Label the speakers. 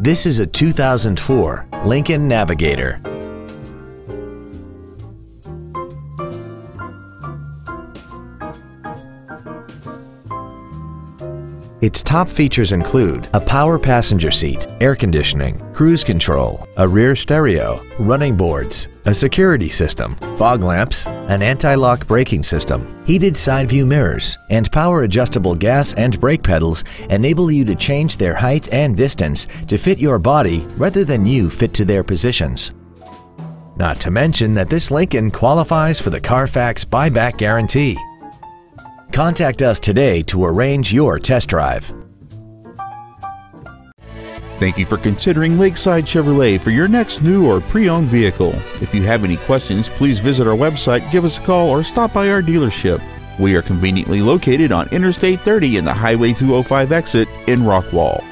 Speaker 1: This is a 2004 Lincoln Navigator. Its top features include a power passenger seat, air conditioning, cruise control, a rear stereo, running boards, a security system, fog lamps, an anti-lock braking system, heated side view mirrors, and power adjustable gas and brake pedals enable you to change their height and distance to fit your body rather than you fit to their positions. Not to mention that this Lincoln qualifies for the Carfax buyback guarantee. Contact us today to arrange your test drive.
Speaker 2: Thank you for considering Lakeside Chevrolet for your next new or pre-owned vehicle. If you have any questions, please visit our website, give us a call, or stop by our dealership. We are conveniently located on Interstate 30 in the Highway 205 exit in Rockwall.